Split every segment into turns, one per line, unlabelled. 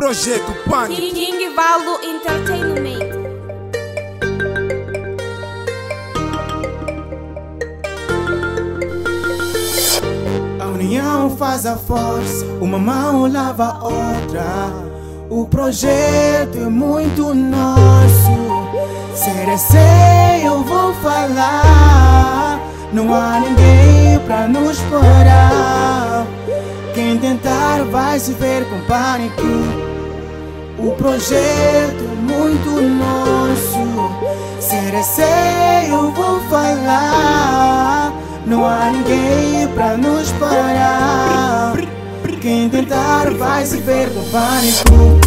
Projeto Pânico.
King Valdo Entertainment.
A união faz a força, uma mão lava a outra. O projeto é muito nosso. Ser eu vou falar. Não há ninguém pra nos parar. Quem tentar vai se ver com pânico. O projeto é muito nosso. Ser eu vou falar. Não há ninguém pra nos parar. Quem tentar vai se ver com pânico.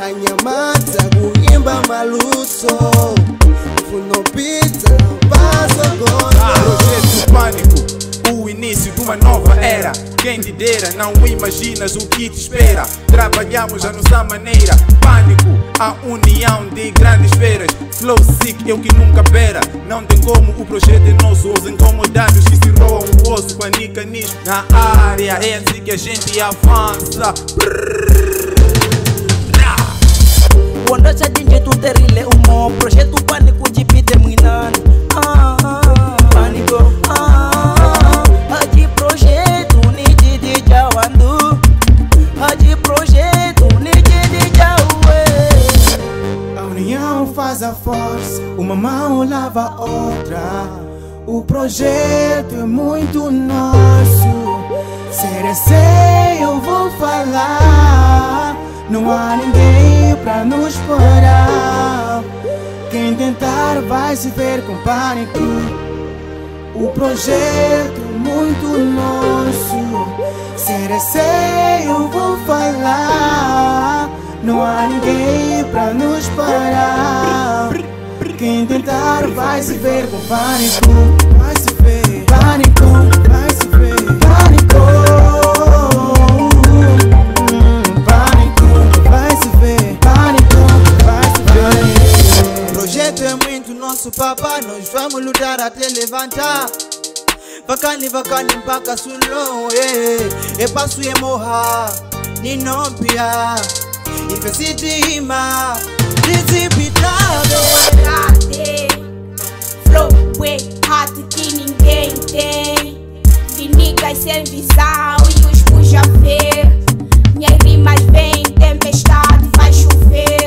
Anyamata kuimba maluso Ifuno pizza Paso golo
Projeto Pânico, o início de uma nova era. Quem te dera, não imaginas o que te espera. Trabalhamos a nossa maneira. Pânico, a união de grandes feras. Flow sick, eu que nunca pera. Não tem como o projeto é nosso. Os incomodados que se roam o osso. Panica na área. É assim que a gente avança.
Kuondosha jinji tuterile umo projetu paniku jipite mwinani Ah, ah, paniko Ah, haji projetu ni jidi jawandu haji projetu ni jidi jawe
A união faz a força, uma mão lava a outra. O projeto é muito nosso. Ser eu vou falar. Não há ninguém pra nos parar. Quem tentar vai se ver com pânico. O projeto é muito nosso. Ser eu vou falar. Não há ninguém pra nos parar. Quem tentar vai se ver com pânico.
Papá, nós vamos lutar até levantar. Vakani vakani mpaka sulo, eh, e passo e morra, ninopia, ifesitima, dizipitado.
Cadê? Flow é rato que ninguém tem. De niggas sem visão e os puxa ver. Minhas rimas vêm, tempestade vai chover.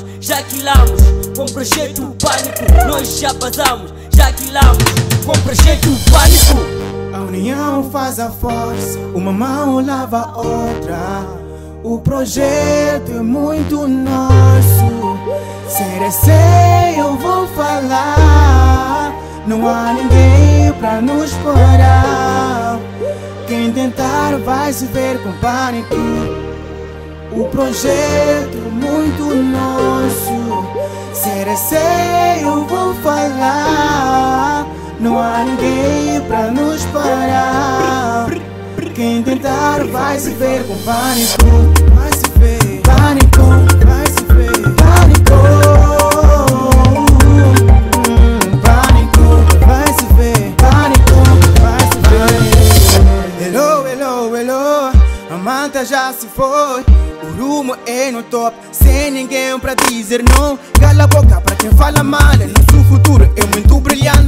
Já basamos, já quilamos com projeto Pânico. Nós já basamos, já quilamos com projeto Pânico.
A união faz a força, uma mão lava a outra. O projeto é muito nosso. Ser eu vou falar. Não há ninguém pra nos parar. Quem tentar vai se ver com pânico. O projeto é muito nosso. Ser eu vou falar. Não há ninguém pra nos parar. Quem tentar vai se ver com pânico. Vai se ver, pânico, vai se ver, pânico. Já se foi. Rumo é no top, sem ninguém pra dizer não. Cala a boca pra quem fala mal. Nosso futuro é muito brilhante.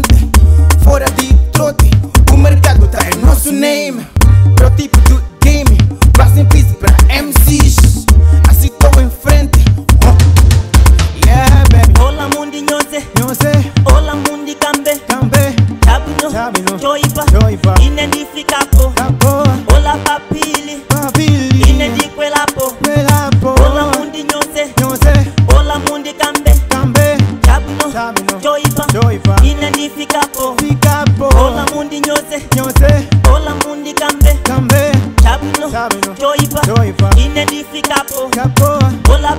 boa
Bola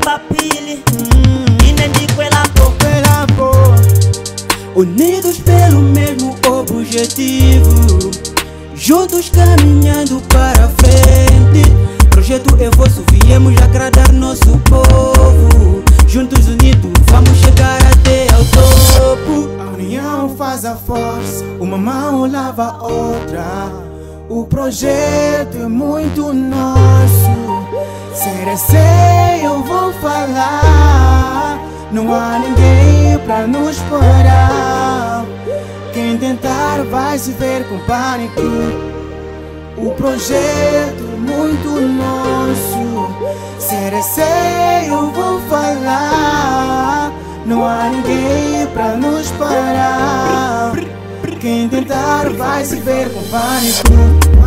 nem
digo
ela
boa Unidos pelo mesmo objetivo Juntos caminhando para frente. Projeto é vosso, viemos agradar nosso povo. Juntos unidos vamos chegar até ao topo. A união faz a força, uma mão lava a outra. O projeto é muito nosso. CRC eu vou falar. Não há ninguém pra nos parar. Quem tentar vai se ver com pânico. O projeto muito nosso. CRC eu vou falar. Não há ninguém pra nos parar. Quem tentar vai se ver com pânico